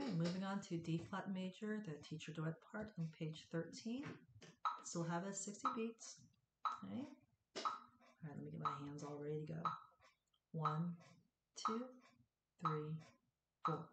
Okay, moving on to D flat major, the teacher duet part on page 13. Still have a 60 beats. Okay. All right, let me get my hands all ready to go. One, two, three, four.